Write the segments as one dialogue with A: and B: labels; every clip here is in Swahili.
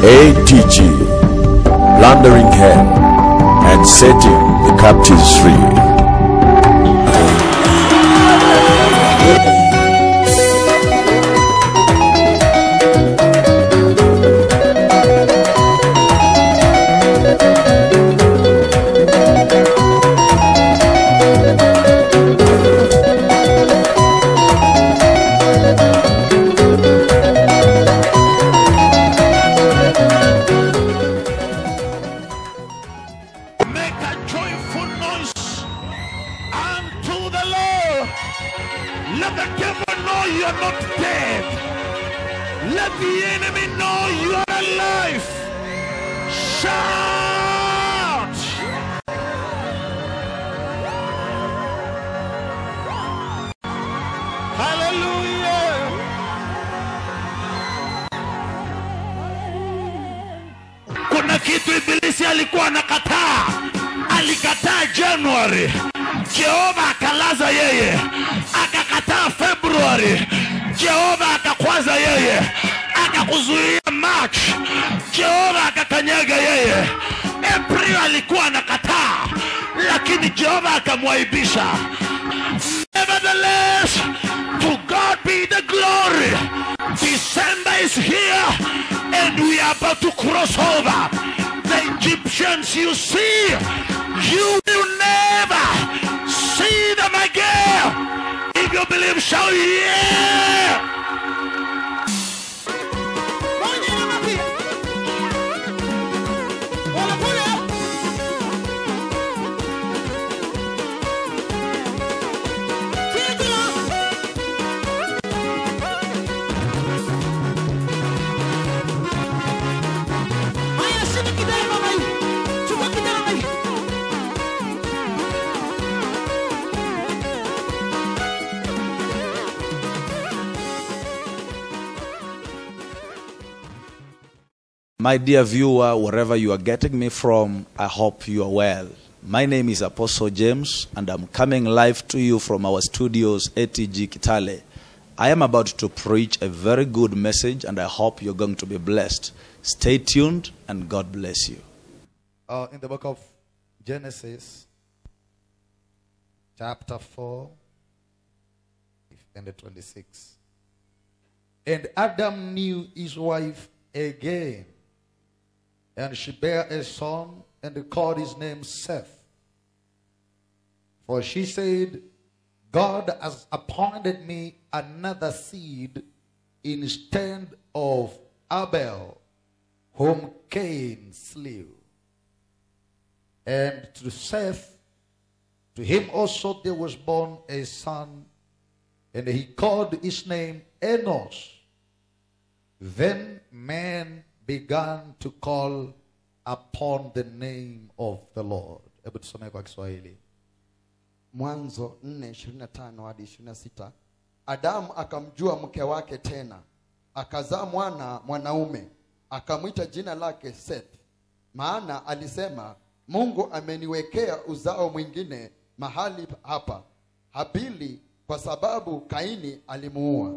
A: ATG, plundering hell and setting the captives free.
B: April alikuwa anakataa lakini jehova akamwaibisha Nevertheless, to God be the glory. December is here and we are about to cross over. The Egyptians you see, you will never see them again. If you believe, shout yeah.
C: My dear viewer, wherever you are getting me from, I hope you are well. My name is Apostle James, and I'm coming live to you from our studios, ATG Kitale. I am about to preach a very good message, and I hope you're going to be blessed. Stay tuned, and God bless you.
D: uh, in the book of Genesis, chapter 4, and the 26. And Adam knew his wife again, and she bare a son, and they called his name Seth. For she said, God has appointed me another seed instead of Abel, whom Cain slew. And to Seth, to him also there was born a son, and he called his name Enos. Then man began to call upon the name of the Lord. Hebu tusomee kwa Kiswahili.
E: mwanzo 4:25 hadi 26 adamu akamjua mke wake tena. Akazaa mwana mwanaume. Akamwita jina lake seth. Maana alisema mungu ameniwekea uzao mwingine mahali hapa. Habili kwa sababu kaini alimuua.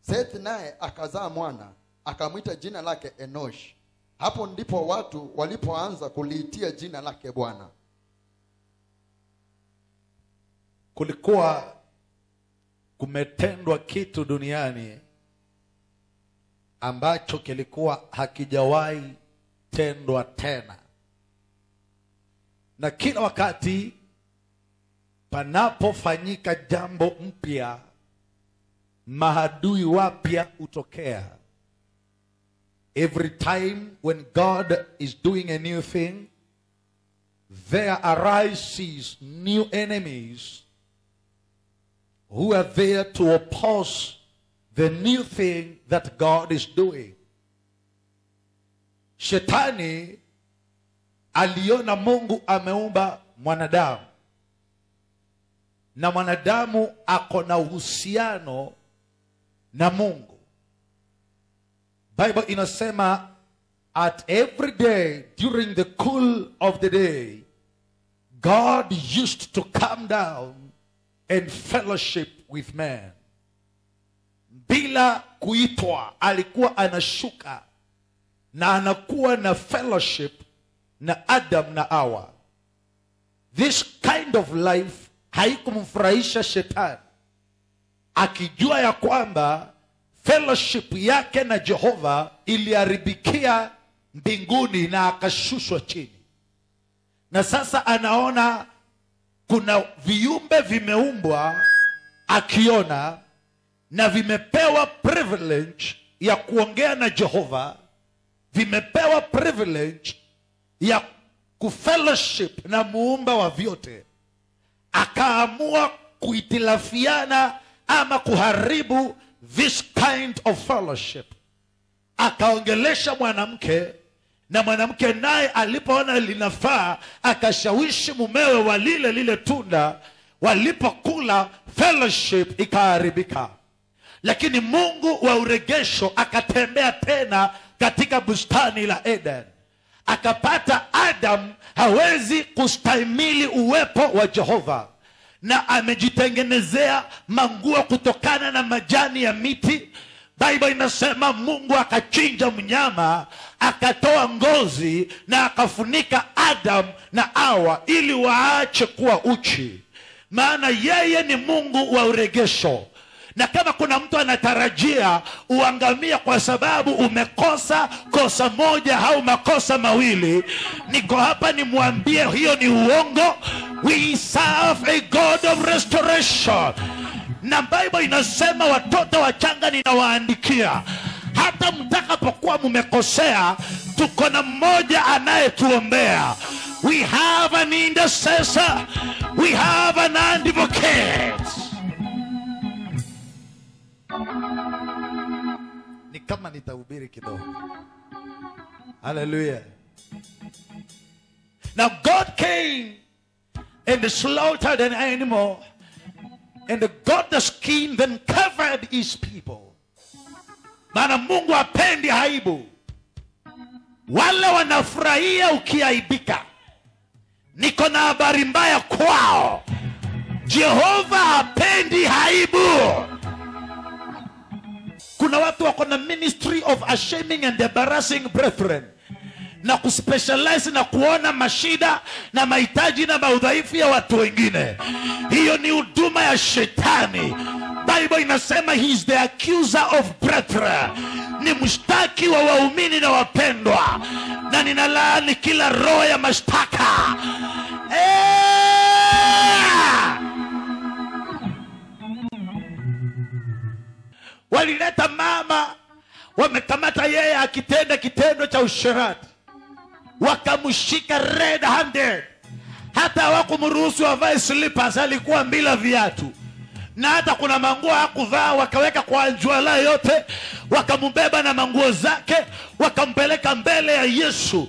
E: Seth naye akazaa mwana akamwita jina lake enosh. Hapo ndipo watu walipoanza kuliitia jina lake bwana.
D: Kulikuwa kumetendwa kitu duniani ambacho kilikuwa hakijawahi tendwa tena. Na kila wakati panapofanyika jambo mpya mahadui wapya hutokea every time when god is doing a new thing there arises new enemies who are there to oppose the new thing that God is doing. Shetani aliona Mungu ameumba mwanadamu na mwanadamu ako na uhusiano na Mungu. Bible inasema at every day during the cool of the day God used to come down and fellowship with man. Bila kuitwa alikuwa anashuka na anakuwa na fellowship na adam na awa this kind of life haikumfurahisha shetani akijua ya kwamba fellowship yake na jehova iliharibikia mbinguni na akashushwa chini. Na sasa anaona kuna viumbe vimeumbwa akiona na vimepewa privilege ya kuongea na jehova vimepewa privilege ya kufellowship na muumba wa vyote. Akaamua kuitilafiana ama kuharibu this kind of fellowship. Akaongelesha mwanamke na mwanamke naye alipoona linafaa akashawishi mumewe wa lile lile tunda. Walipokula fellowship ikaharibika. Lakini mungu wa uregesho akatembea tena katika bustani la eden. Akapata adam hawezi kustahimili uwepo wa jehova na amejitengenezea manguo kutokana na majani ya miti. Bible inasema mungu akachinja mnyama akatoa ngozi na akafunika adam na awa ili waache kuwa uchi. Maana yeye ni mungu wa uregesho na kama kuna mtu anatarajia uangamia kwa sababu umekosa kosa moja au makosa mawili niko hapa nimwambie hiyo ni uongo. We serve a god of restoration. Na bible inasema watoto wachanga ninawaandikia hata mtakapokuwa mmekosea tuko na mmoja anayetuombea. We have an intercessor. We have an advocate ni kama nitahubiri kidogo. Haleluya now god came and slaughtered an animal and got the skin then covered his people. Maana mungu apendi aibu. Wale wanafurahia ukiaibika. Niko na habari mbaya kwao. Jehova apendi aibu kuna watu wako na ministry of ashaming and embarrassing brethren. Na kuspecialize na kuona mashida na mahitaji na maudhaifu ya watu wengine. Hiyo ni huduma ya shetani. Bible inasema he is the accuser of brethren. Ni mshtaki wa waumini na wapendwa. Na ninalaani kila roho ya mashtaka walileta mama wamekamata yeye akitenda kitendo cha usherati. Wakamshika red handed. Hata hawakumruhusu avae slippers alikuwa bila viatu. Na hata kuna manguo hakuvaa wakaweka kwa njwala yote wakamubeba na manguo zake wakampeleka mbele ya yesu.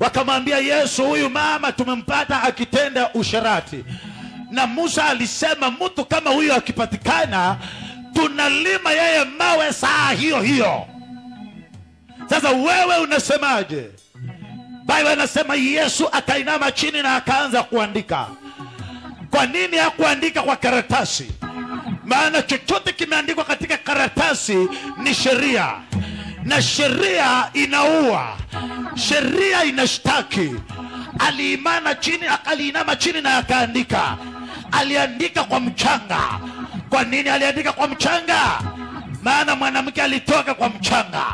D: Wakamwambia yesu huyu mama tumempata akitenda usherati. Na musa alisema mtu kama huyo akipatikana tunalima yeye mawe saa hiyo hiyo. Sasa wewe unasemaje? Bible inasema yesu akainama chini na akaanza kuandika. Kwa nini hakuandika kwa karatasi? Maana chochote kimeandikwa katika karatasi ni sheria. Na sheria inaua. Sheria inashtaki. Aliimana chini akaliinama chini na akaandika. Aliandika kwa mchanga kwa nini aliandika kwa mchanga? Maana mwanamke alitoka kwa mchanga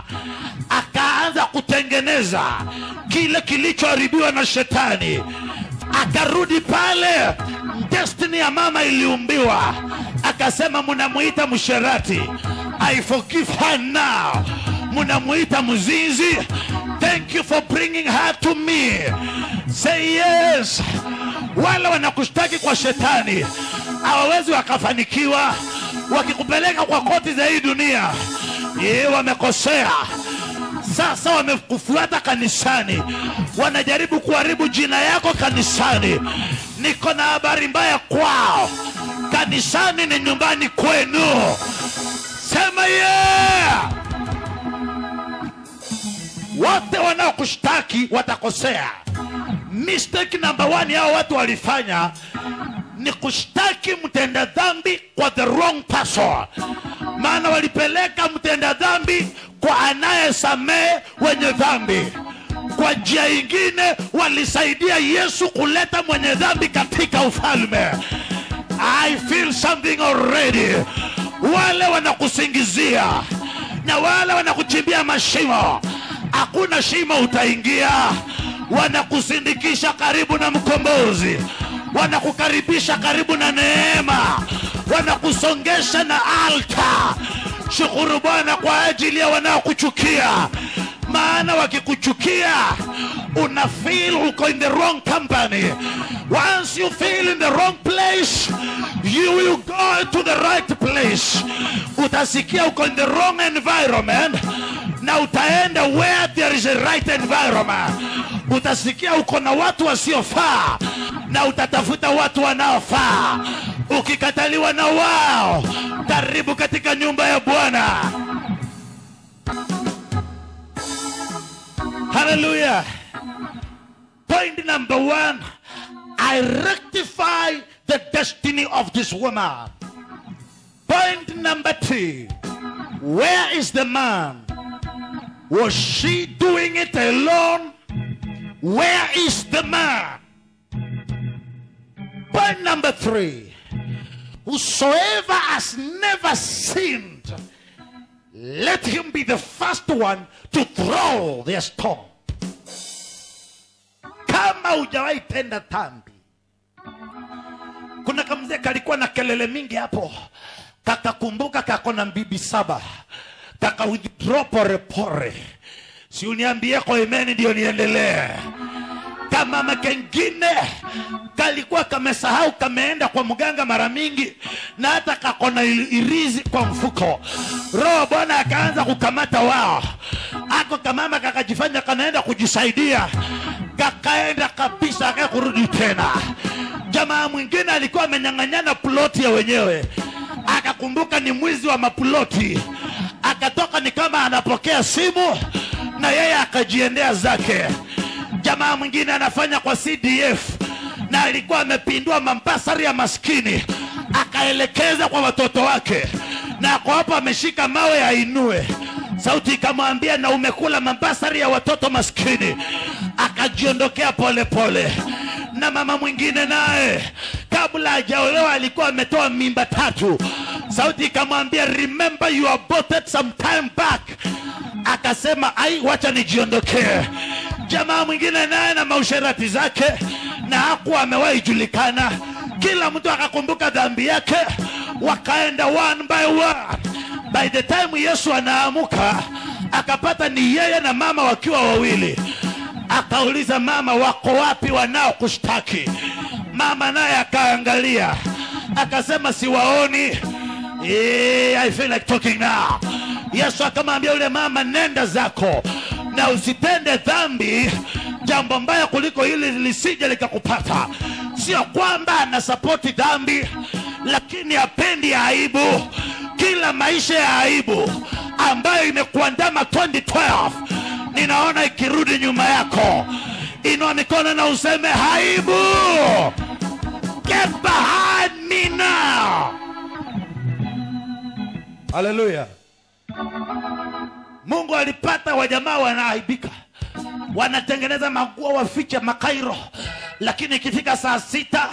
D: akaanza kutengeneza kile kilichoharibiwa na shetani akarudi pale destiny ya mama iliumbiwa akasema mnamuita msherati i forgive her now. Mnamuita mzinzi thank you for bringing her to me. Say yes. Wale wanakushtaki kwa shetani hawawezi wakafanikiwa. Wakikupeleka kwa koti za hii dunia ye wamekosea. Sasa wamekufuata kanisani. Wanajaribu kuharibu jina yako kanisani. Niko na habari mbaya kwao. Kanisani ni nyumbani kwenu. Sema yeah! wote wanaokushtaki watakosea. Mistake namba one hao watu walifanya ni kushtaki mtenda dhambi kwa the wrong person. Maana walipeleka mtenda dhambi kwa anayesamehe wenye dhambi. Kwa njia ingine walisaidia yesu kuleta mwenye dhambi katika ufalme. I feel something already. Wale wanakusingizia na wale wanakuchimbia mashimo hakuna shimo utaingia. Wanakusindikisha karibu na mkombozi wanakukaribisha karibu na neema. Wanakusongesha na alta. Shukuru bwana kwa ajili ya wanaokuchukia. Maana wakikuchukia una feel uko in the wrong company. Once you feel in the wrong place you will go to the right place. Utasikia uko in the wrong environment na utaenda where there is a right environment utasikia uko na watu wasiofaa na utatafuta watu wanaofaa. Ukikataliwa na wao karibu katika nyumba ya bwana. Haleluya point number one i rectify the destiny of this woman. Point number two where is the man? Was she doing it alone where is the man? Point number three. Whosoever has never sinned let him be the first one to throw their stone. Kama hujawahi tenda dhambi. Kuna kamzee kalikuwa na kelele mingi hapo. Kakakumbuka kako na mbibi saba. Kaka withdraw pore pore si uniambie kwa imeni ndio niendelee. Kamama kengine kalikuwa kamesahau kameenda kwa mganga mara mingi na hata kakona irizi kwa mfuko. Roho bwana akaanza kukamata wao. Ako kamama kakajifanya kanaenda kujisaidia. Kakaenda kabisa aka kurudi tena. Jamaa mwingine alikuwa amenyang'anyana ploti ya wenyewe. Akakumbuka ni mwizi wa maploti. Akatoka ni kama anapokea simu na yeye akajiendea zake. Jamaa mwingine anafanya kwa cdf na alikuwa amepindua mambasari ya maskini akaelekeza kwa watoto wake na kwa hapo ameshika mawe ainue. Sauti ikamwambia na umekula mambasari ya watoto maskini. Akajiondokea polepole na mama mwingine naye kabla hajaolewa alikuwa ametoa mimba tatu. Sauti ikamwambia remember you aborted some time back akasema ai wacha nijiondokee. Jamaa mwingine naye na mausherati zake na hakuwa amewahi julikana. Kila mtu akakumbuka dhambi yake wakaenda one by one. By the time yesu anaamuka akapata ni yeye na mama wakiwa wawili. Akauliza mama wako wapi wanao kushtaki mama naye akaangalia akasema siwaoni. Yeah, I feel like talking now. Yesu akamwambia yule mama, nenda zako na usitende dhambi, jambo mbaya kuliko hili lisije likakupata. Sio kwamba anasapoti dhambi, lakini hapendi aibu. Kila maisha ya aibu ambayo imekuandama 2012 ninaona ikirudi nyuma yako. Inua mikono na useme haibu get behind me now. haleluya mungu alipata wajamaa wanaaibika wanatengeneza maguo wafiche makairo. Lakini ikifika saa sita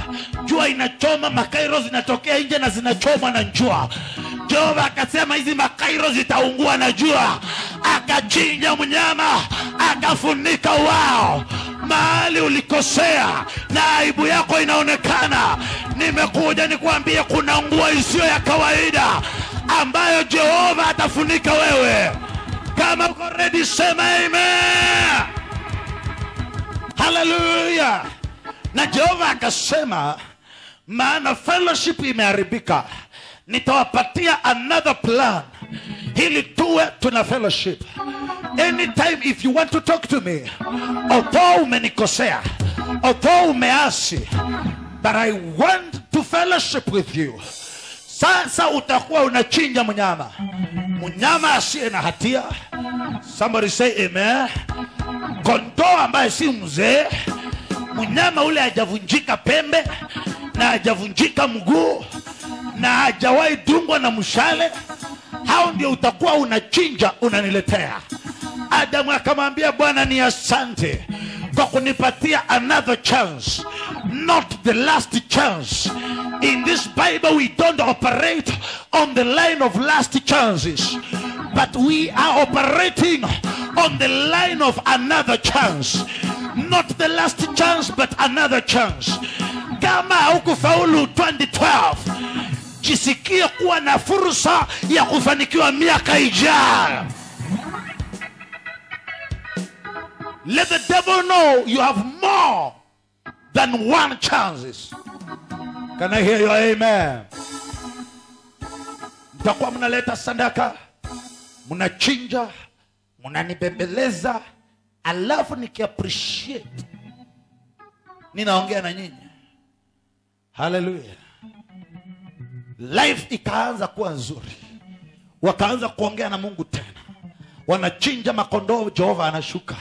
D: jua inachoma makairo zinatokea nje na zinachomwa na jua jehova akasema hizi makairo zitaungua na jua. Akachinja mnyama akafunika wao. Mahali ulikosea na aibu yako inaonekana. Nimekuja nikuambie kuna nguo isiyo ya kawaida ambayo jehova atafunika wewe. Kama uko redi sema amen. Haleluya na jehova akasema maana fellowship imeharibika. Nitawapatia another plan. Ili tuwe tuna fellowship. Anytime if you want to talk to me although umenikosea although umeasi but i want to fellowship with you sasa utakuwa unachinja mnyama. Mnyama asiye na hatia. Somebody say amen. Kondoo ambaye si mzee. Mnyama ule hajavunjika pembe na hajavunjika mguu na hajawahi dungwa na mshale. Hao ndio utakuwa unachinja unaniletea. Adamu akamwambia bwana ni asante kwa kunipatia another chance not the last chance in this bible we don't operate on the line of last chances but we are operating on the line of another chance. Not the last chance but another chance. Kama haukufaulu 2012 jisikie kuwa na fursa ya kufanikiwa miaka ijayo. Let the devil know you have more than one chances can i hear you amen? Mtakuwa mnaleta sadaka mnachinja mnanibembeleza alafu nikiappreciate ninaongea na nyinyi. Haleluya life ikaanza kuwa nzuri. Wakaanza kuongea na mungu tena. Wanachinja makondoo jehova anashuka.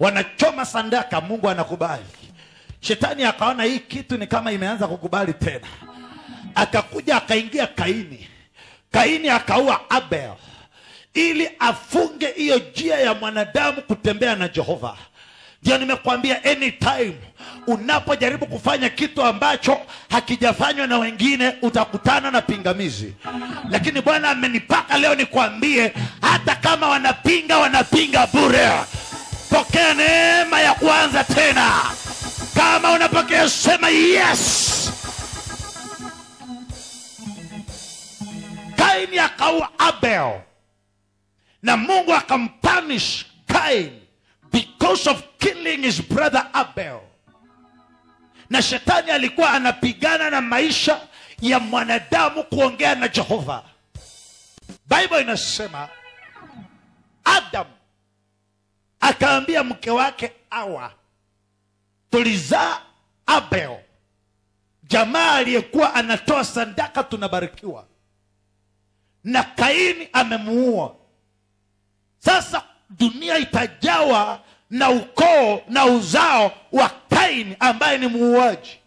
D: Wanachoma sandaka mungu anakubali shetani akaona hii kitu ni kama imeanza kukubali tena. Akakuja akaingia kaini. Kaini akaua abel ili afunge hiyo njia ya mwanadamu kutembea na jehova. Ndio nimekwambia anytime unapojaribu kufanya kitu ambacho hakijafanywa na wengine utakutana na pingamizi. Lakini bwana amenipaka leo nikwambie hata kama wanapinga wanapinga bure. Pokea neema ya kuanza tena kama unapokea sema yes. Kaini akaua abel. Na mungu akampanish kain because of killing his brother abel. Na shetani alikuwa anapigana na maisha ya mwanadamu kuongea na jehova. Bible inasema adam akaambia mke wake awa tulizaa abel. Jamaa aliyekuwa anatoa sadaka tunabarikiwa. Na kaini amemuua. Sasa dunia itajawa na ukoo na uzao wa kaini ambaye ni muuaji.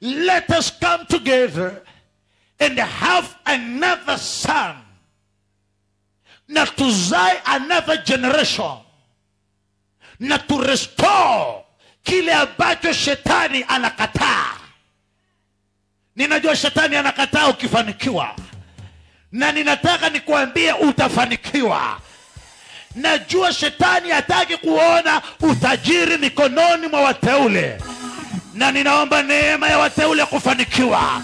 D: Let us come together and have another son. Na tuzae another generation na tu restore kile ambacho shetani anakataa. Ninajua shetani anakataa ukifanikiwa na ninataka nikuambie utafanikiwa. Najua shetani hataki kuona utajiri mikononi mwa wateule na ninaomba neema ya wateule kufanikiwa.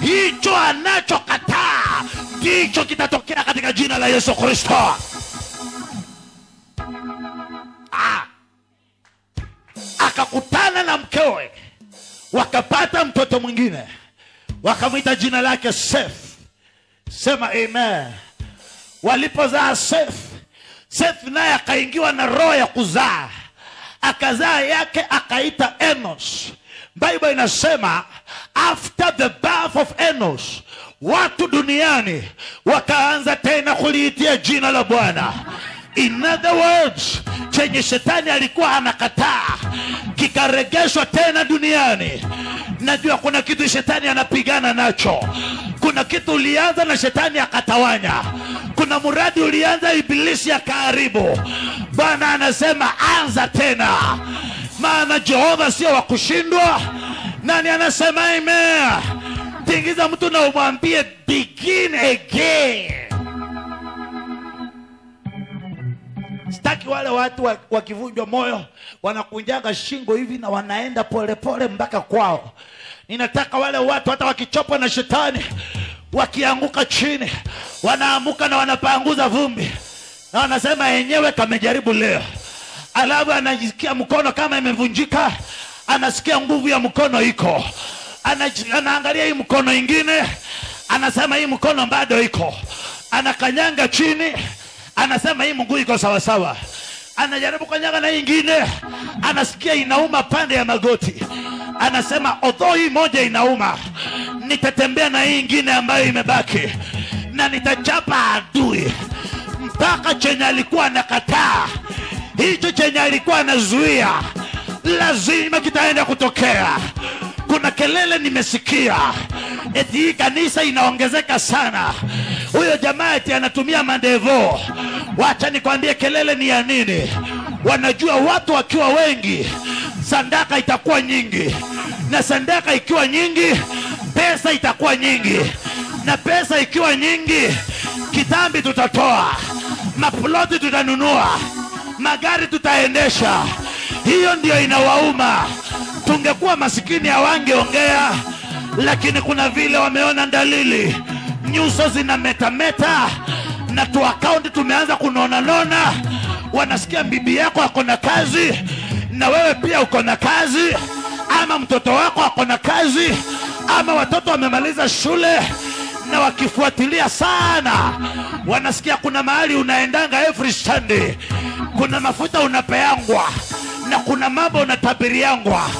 D: Hicho anachokataa ndicho kitatokea katika jina la yesu kristo ah. akakutana na mkewe. Wakapata mtoto mwingine. Wakamwita jina lake seth. Sema amen. Walipozaa seth seth naye akaingiwa na roho ya kuzaa. Akazaa yake akaita enos. Bible inasema after the birth of enos watu duniani wakaanza tena kuliitia jina la bwana in other words chenye shetani alikuwa anakataa kikaregeshwa tena duniani. Najua kuna kitu shetani anapigana nacho. Kuna kitu ulianza na shetani akatawanya. Kuna mradi ulianza ibilisi akaharibu. Bwana anasema anza tena. Maana jehova sio wa kushindwa. Nani anasema amen? Tingiza mtu na umwambie begin again sitaki wale watu wakivunjwa moyo wanakunjaga shingo hivi na wanaenda polepole mpaka kwao. Ninataka wale watu hata wakichopwa na shetani wakianguka chini wanaamuka na wanapanguza vumbi. Na wanasema yenyewe kamejaribu leo. Alafu anajisikia mkono kama imevunjika anasikia nguvu ya mkono iko. Anaangalia hii mkono ingine anasema hii mkono bado iko. Anakanyanga chini anasema hii mguu iko sawasawa. Anajaribu kanyaga na ingine. Anasikia inauma pande ya magoti. Anasema although hii moja inauma nitatembea na hii ingine ambayo imebaki na nitachapa adui mpaka chenye alikuwa anakataa. Hicho chenye alikuwa anazuia lazima kitaenda kutokea. Kuna kelele nimesikia. Eti hii kanisa inaongezeka sana huyo jamaa eti anatumia mandevo. wacha nikwambie kelele ni ya nini? Wanajua watu wakiwa wengi sandaka itakuwa nyingi. Na sandaka ikiwa nyingi pesa itakuwa nyingi. Na pesa ikiwa nyingi kitambi tutatoa. Maploti tutanunua. Magari tutaendesha. Hiyo ndiyo inawauma. Tungekuwa masikini hawangeongea lakini kuna vile wameona dalili nyuso zina metameta na tu akaunti tumeanza kunonanona wanasikia bibi yako ako na kazi na wewe pia uko na kazi ama mtoto wako ako na kazi ama watoto wamemaliza shule na wakifuatilia sana. Wanasikia kuna mahali unaendanga every sunday kuna mafuta unapeangwa na kuna mambo unatabiriangwa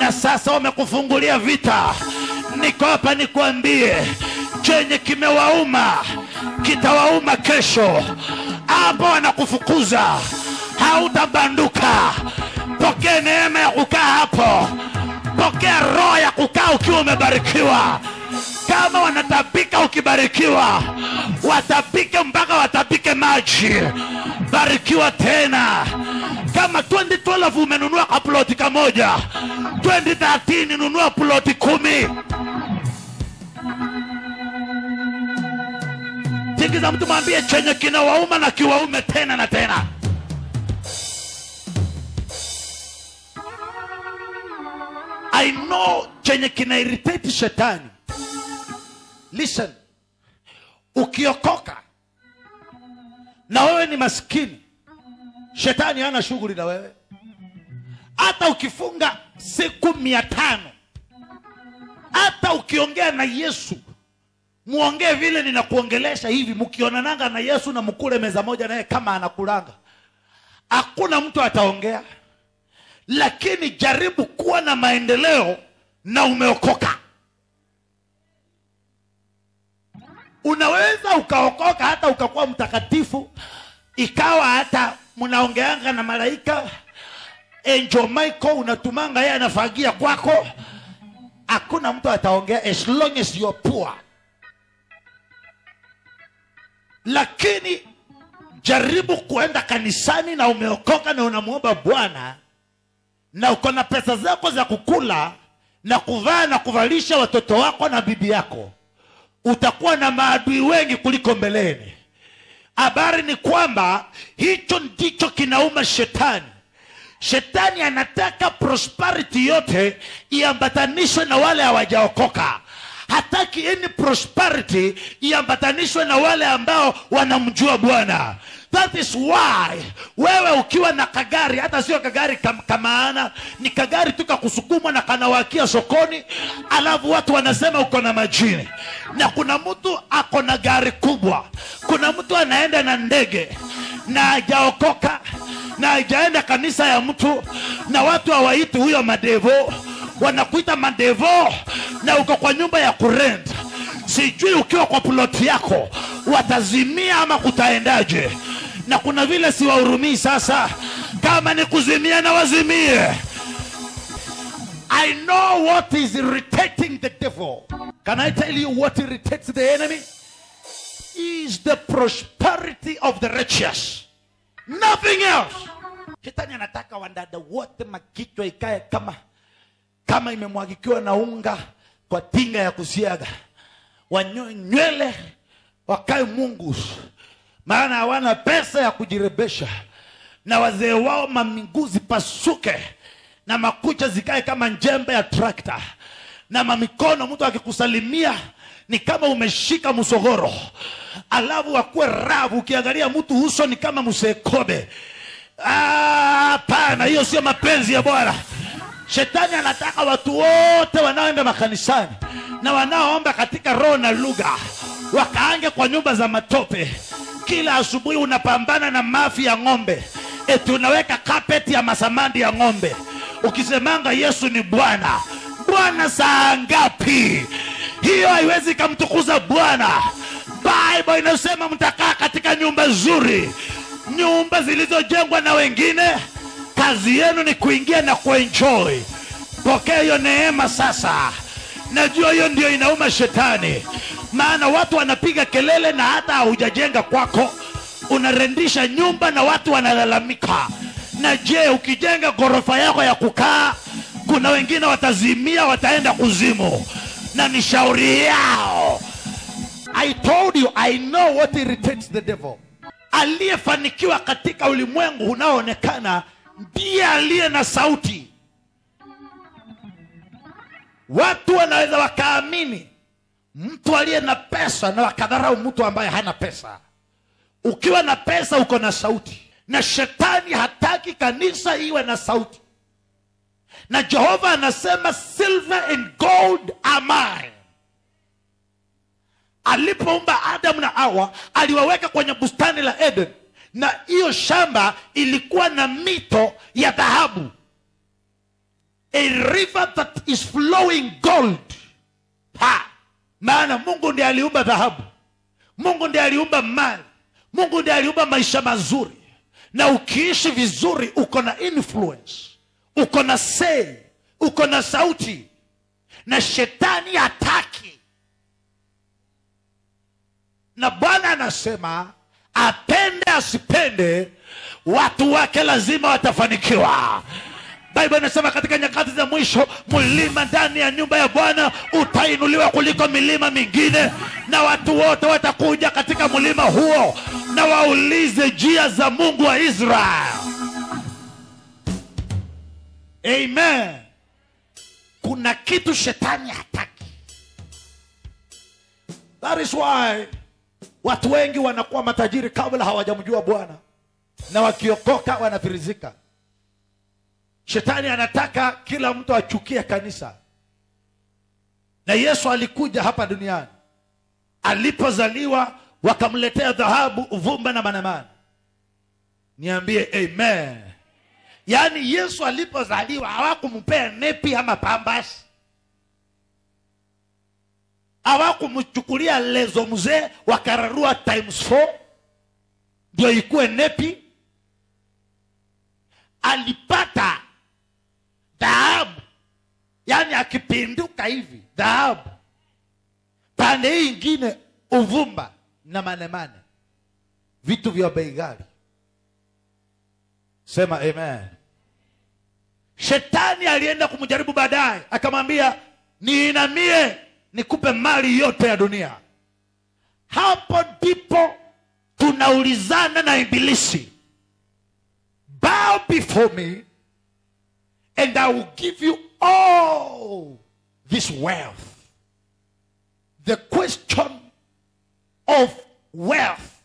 D: na sasa wamekufungulia vita. Niko hapa nikuambie chenye kimewauma kitawauma kesho. Hapo wanakufukuza hautabanduka. Pokea neema ya kukaa hapo. Pokea roho ya kukaa ukiwa umebarikiwa. Kama wanatapika ukibarikiwa watapike mpaka watapike maji. Barikiwa tena. Kama 2012 umenunua kaploti kamoja 2013 nunua ploti kumi tingiza mtu mwambie chenye kinawauma na kiwaume tena na tena. I know chenye kina irritate shetani. Listen. Ukiokoka na wewe ni maskini shetani hana shughuli na wewe. Hata ukifunga siku mia tano hata ukiongea na yesu muongee vile ninakuongelesha hivi mkionananga na yesu na mkule meza moja naye kama anakulanga. Hakuna mtu ataongea. Lakini jaribu kuwa na maendeleo na umeokoka. Unaweza ukaokoka hata ukakuwa mtakatifu ikawa hata mnaongeanga na malaika angel michael unatumanga yeye anafagia kwako. Hakuna mtu ataongea as long as you are poor lakini jaribu kuenda kanisani na umeokoka na unamwomba bwana na uko na pesa zako za kukula na kuvaa na kuvalisha watoto wako na bibi yako utakuwa na maadui wengi kuliko mbeleni. Habari ni kwamba hicho ndicho kinauma shetani. Shetani anataka prosperity yote iambatanishwe na wale hawajaokoka hataki any prosperity iambatanishwe na wale ambao wanamjua bwana. That is why wewe ukiwa na kagari hata sio kagari kam, kamaana ni kagari tu kakusukumwa na kanawakia sokoni alafu watu wanasema uko na majini. Na kuna mtu ako na gari kubwa. Kuna mtu anaenda na ndege na hajaokoka na hajaenda kanisa ya mtu na watu hawaiti huyo madevo. Wanakuita madevo na uko kwa nyumba ya kurent. Sijui ukiwa kwa ploti yako watazimia ama kutaendaje? Na kuna vile siwahurumii sasa. Kama ni kuzimia na wazimie i know what is irritating the devil. Can i tell you what irritates the enemy? Is the prosperity of the righteous. Nothing else. Shetani anataka wandada wote makichwa ikae kama kama imemwagikiwa na unga kwa tinga ya kusiaga. Wanywele wakae mungu. Maana hawana pesa ya kujirebesha. Na wazee wao mamiguu zipasuke. Na makucha zikae kama njembe ya trakta. Na mamikono mtu akikusalimia ni kama umeshika msogoro alafu akuwe ravu ukiangalia mtu uso ni kama msekobe hapana hiyo sio mapenzi ya bwana shetani anataka watu wote wanaoenda makanisani na wanaoomba katika roho na lugha wakaange kwa nyumba za matope. Kila asubuhi unapambana na mafi ya ng'ombe. Eti unaweka kapeti ya masamandi ya ng'ombe. Ukisemanga yesu ni bwana. Bwana saa ngapi? Hiyo haiwezi ikamtukuza bwana. Bible inasema mtakaa katika nyumba nzuri. Nyumba zilizojengwa na wengine kazi yenu ni kuingia na kuenjoy. Pokea hiyo neema sasa. Najua hiyo ndio inauma shetani. Maana watu wanapiga kelele na hata haujajenga kwako. Unarendisha nyumba na watu wanalalamika. Na je ukijenga ghorofa yako ya kukaa kuna wengine watazimia wataenda kuzimu. Na ni shauri yao.
F: I told you, I know what irritates the devil.
D: aliyefanikiwa katika ulimwengu unaoonekana ndiye aliye na sauti. Watu wanaweza wakaamini mtu aliye na pesa na wakadharau mtu ambaye hana pesa. Ukiwa na pesa uko na sauti. Na shetani hataki kanisa iwe na sauti. Na jehova anasema silver and gold are mine. Alipoumba adamu na hawa aliwaweka kwenye bustani la eden na hiyo shamba ilikuwa na mito ya dhahabu. A river that is flowing gold. Ha! Maana mungu ndiye aliumba dhahabu. Mungu ndiye aliumba mali. Mungu ndiye aliumba maisha mazuri. Na ukiishi vizuri uko na influence. Uko na say. Uko na sauti. Na shetani hataki. Na bwana anasema apende asipende watu wake lazima watafanikiwa. Bible inasema katika nyakati za mwisho mlima ndani ya nyumba ya bwana utainuliwa kuliko milima mingine na watu wote watakuja katika mlima huo na waulize njia za mungu wa israel amen. Kuna kitu shetani hataki. That is why watu wengi wanakuwa matajiri kabla hawajamjua bwana.
F: Na wakiokoka wanafirizika.
D: shetani anataka kila mtu achukie kanisa. Na yesu alikuja hapa duniani. Alipozaliwa wakamletea dhahabu uvumba na manemane. Niambie amen. Yaani yesu alipozaliwa hawakumpea nepi ama pambasi hawakumchukulia lezo mzee wakararua times 4 ndio ikuwe nepi? Alipata dhahabu. Yaani akipinduka hivi dhahabu. Pande hii ingine uvumba
F: na manemane, vitu vya bei ghali. Sema amen.
D: shetani alienda kumjaribu baadaye. Akamwambia niinamie nikupe mali yote ya dunia. Hapo ndipo tunaulizana na ibilisi. Bow before me and i will give you all this wealth. The question of wealth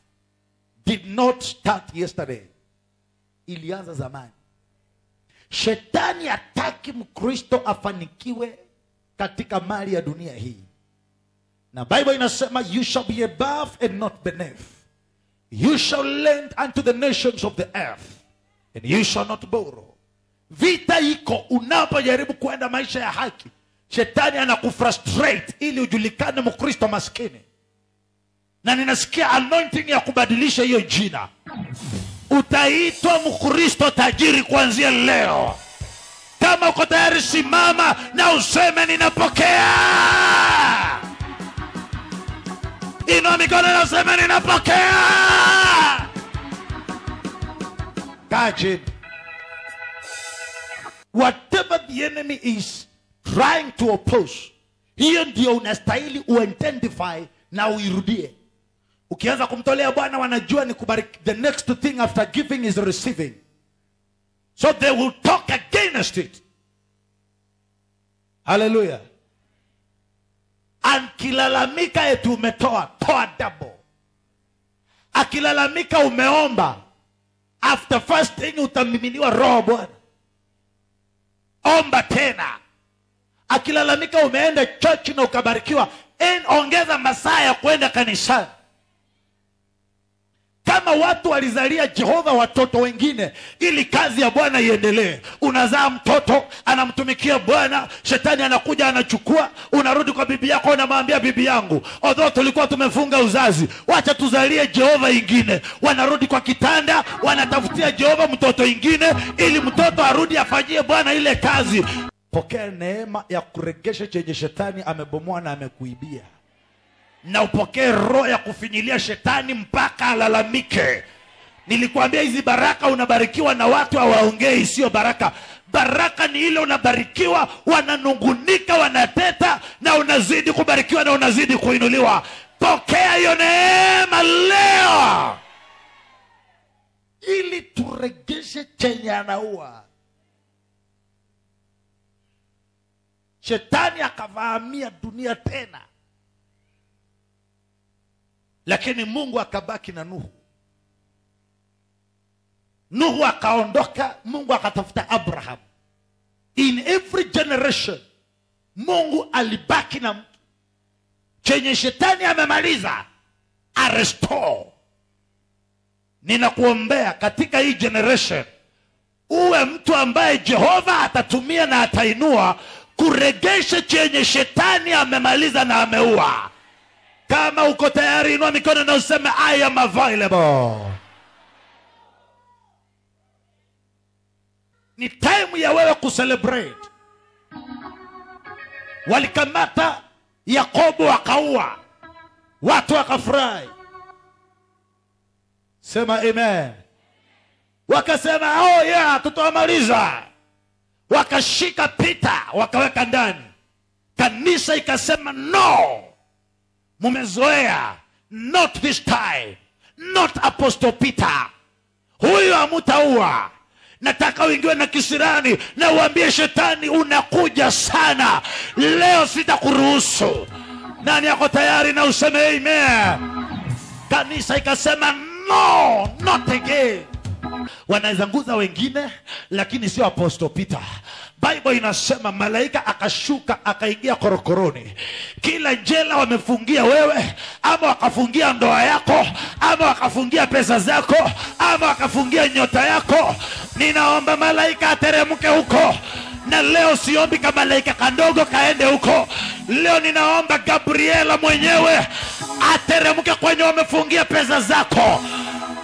D: did not start yesterday. Ilianza zamani. Shetani hataki mkristo afanikiwe katika mali ya dunia hii. Na bible inasema you shall be above and not beneath. You shall lend unto the nations of the earth and you shall not borrow. Vita iko. Unapojaribu kwenda maisha ya haki shetani anakufrustrate ili ujulikane mkristo maskini. Na ninasikia anointing ya kubadilisha hiyo jina. Utaitwa mkristo tajiri kuanzia leo kama uko tayari simama na useme ninapokea. Inua mikono na useme ninapokea. Chini. Whatever the enemy is trying to oppose hiyo ndio unastahili uidentify na uirudie. Ukianza kumtolea bwana wanajua ni kubariki the next thing after giving is receiving so they will talk against it. Hallelujah. akilalamika eti umetoa toa double. Akilalamika umeomba after first thing utamiminiwa roho bwana. Omba tena. Akilalamika umeenda church na ukabarikiwa en, ongeza masaa ya kwenda kanisani kama watu walizalia jehova watoto wengine ili kazi ya bwana iendelee. Unazaa mtoto anamtumikia bwana shetani anakuja anachukua unarudi kwa bibi yako unamwambia bibi yangu odho tulikuwa tumefunga uzazi wacha tuzalie jehova ingine. Wanarudi kwa kitanda wanatafutia jehova mtoto ingine ili mtoto arudi afanyie bwana ile kazi. Pokea neema ya kuregesha chenye shetani amebomoa na amekuibia na upokee roho ya kufinyilia shetani mpaka alalamike. Nilikuambia hizi baraka unabarikiwa na watu hawaongei sio baraka. Baraka ni ile unabarikiwa wananungunika wanateta na unazidi kubarikiwa na unazidi kuinuliwa. Pokea hiyo neema leo. Ili turegeshe chenye anaua. Shetani akavahamia dunia tena lakini mungu akabaki na nuhu. Nuhu akaondoka mungu akatafuta abraham. In every generation mungu alibaki na mtu. Chenye shetani amemaliza arestore ninakuombea katika hii generation uwe mtu ambaye jehova atatumia na atainua kuregesha chenye shetani amemaliza na ameua kama uko tayari inua mikono na useme i am available. Ni time ya wewe kucelebrate. Walikamata yakobo wakaua. Watu wakafurahi. Sema amen. Wakasema oh yeah tutawamaliza. Wakashika pita wakaweka ndani. Kanisa ikasema no mumezoea. Not this time. Not apostle peter. Huyu hamutaua. Nataka uingiwe na kisirani na uambie shetani unakuja sana. Leo sitakuruhusu. Nani yako tayari na useme amen? Kanisa ikasema no not again. Wanaweza nguza wengine lakini sio apostle peter bible inasema malaika akashuka akaingia korokoroni. Kila jela wamefungia wewe ama wakafungia ndoa yako ama wakafungia pesa zako ama wakafungia nyota yako. Ninaomba malaika ateremke huko. Na leo siombi kamalaika kandogo kaende huko. Leo ninaomba gabriela mwenyewe ateremke kwenye wamefungia pesa zako.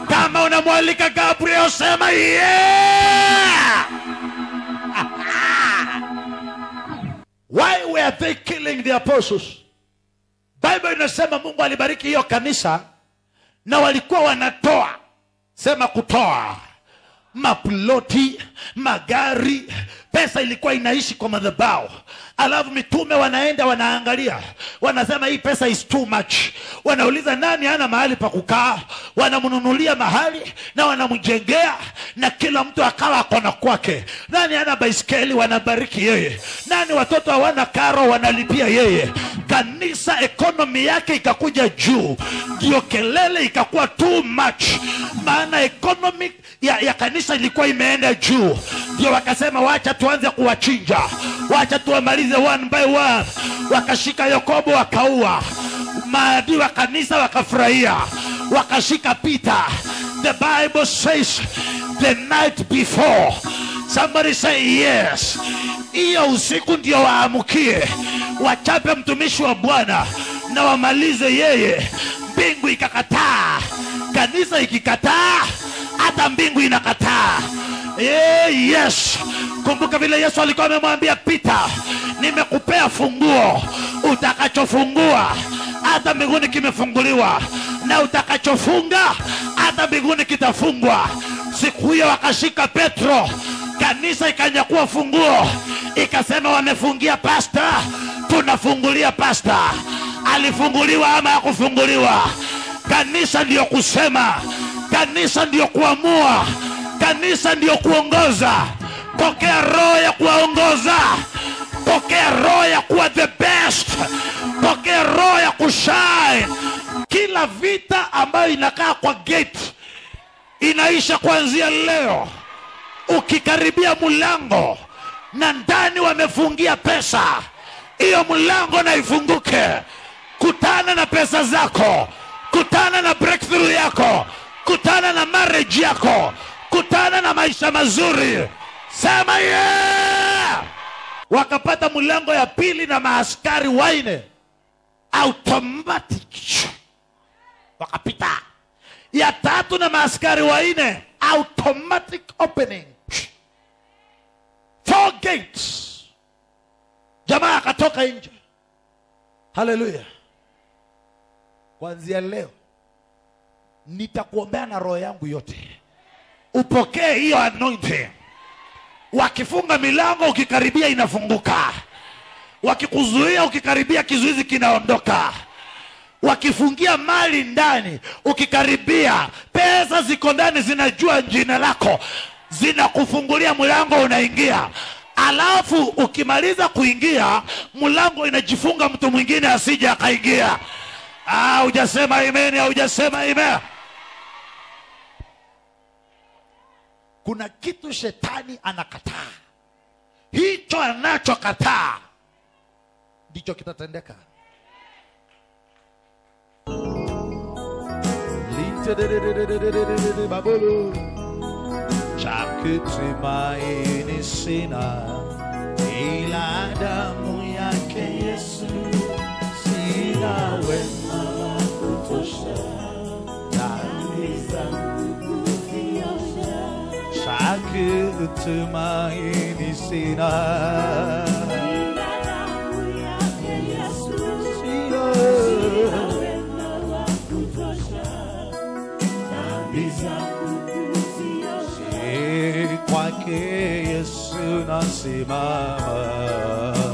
D: Kama unamwalika gabriel sema yeah! Were they killing the apostles? Bible inasema mungu alibariki hiyo kanisa na walikuwa wanatoa. Sema kutoa. Maploti magari pesa ilikuwa inaishi kwa madhabao alafu mitume wanaenda wanaangalia. Wanasema hii pesa is too much. Wanauliza nani ana mahali pa kukaa? Wanamnunulia mahali na wanamjengea na kila mtu akawa akona kwake. Nani ana baiskeli? Wanabariki yeye. Nani watoto hawana karo? Wanalipia yeye. Kanisa ekonomi yake ikakuja juu. Ndio kelele ikakuwa too much. Maana ekonomi ya, ya kanisa ilikuwa imeenda juu. Ndio wakasema wacha tuanze kuwachinja. Wacha tuwamalize one by one wakashika yakobo wakaua. Maadui wa kanisa wakafurahia. Wakashika peter. The bible says the night before. Somebody say yes. Hiyo usiku ndio waamukie. Wachape mtumishi wa bwana na wamalize yeye. Mbingu ikakataa kanisa ikikataa hata mbingu inakataa. Hey, yes. Kumbuka vile yesu alikuwa amemwambia pita nimekupea funguo utakachofungua hata mbinguni kimefunguliwa. Na utakachofunga hata mbinguni kitafungwa. Siku hiyo wakashika petro kanisa ikanyakua funguo ikasema wamefungia pasta tunafungulia pasta alifunguliwa ama hakufunguliwa? Kanisa ndiyo kusema kanisa ndiyo kuamua kanisa ndiyo kuongoza. Pokea roho ya kuwaongoza pokea roho ya kuwa the best pokea roho ya kushine. Kila vita ambayo inakaa kwa gate inaisha kuanzia leo. Ukikaribia mlango na ndani wamefungia pesa hiyo mlango na ifunguke kutana na pesa zako. Kutana na breakthrough yako. Kutana na marriage yako. Kutana na maisha mazuri. Sema yeah! wakapata mlango ya pili na maaskari waine automatic. Wakapita. Ya tatu na maaskari waine automatic opening. Four gates. Jamaa akatoka nje. Haleluya kuanzia leo nitakuombea na roho yangu yote. Upokee hiyo anointing. Wakifunga milango ukikaribia inafunguka. Wakikuzuia ukikaribia kizuizi kinaondoka. Wakifungia mali ndani ukikaribia. Pesa ziko ndani zinajua jina lako. Zinakufungulia mlango unaingia. Alafu ukimaliza kuingia mlango inajifunga mtu mwingine asije akaingia Ah, hujasema amen hujasema amen. Kuna kitu shetani anakataa. Hicho anachokataa ndicho kitatendeka. Chake tumaini sina ila damu yake yesu sina dhambi zangu chakutumaini sina sina Si kwake Yesu nasimama.
B: Ninayo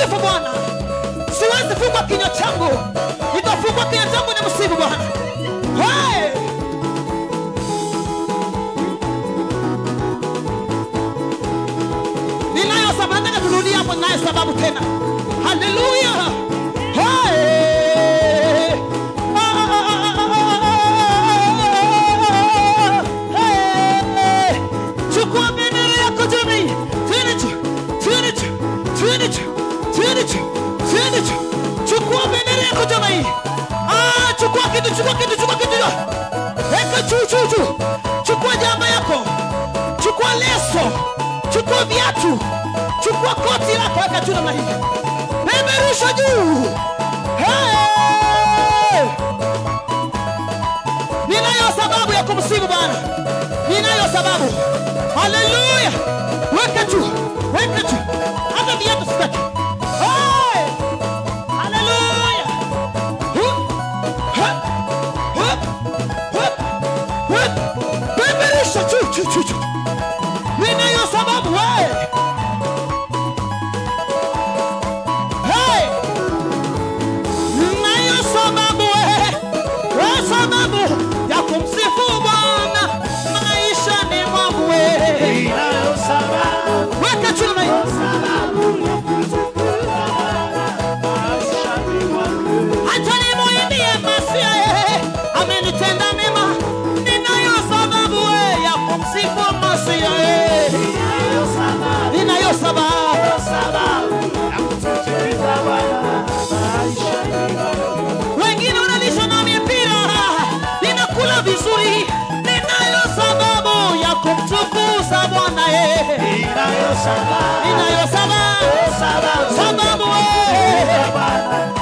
B: ya kumsifu Bwana. Siwezi fungwa kinywa changu. Nitafungwa kinywa changu ni msifu Bwana. Ninayo sababu nataka turudie hapo ninayo sababu tena haleluya Hey! Chukua bendera hii. ah chukua kitu chukua kitu chukua kitu weka juu juu juu. Chukua jamba yako. Chukua leso. Chukua viatu. Chukua koti lako weka juu namna hii peperusha juu. Hey! ninayo sababu ya kumsifu bwana. Ninayo sababu. Haleluya! Weka juu weka juu. Hata viatu sitaki peperisha juu juu Inayosaba Sababu wewe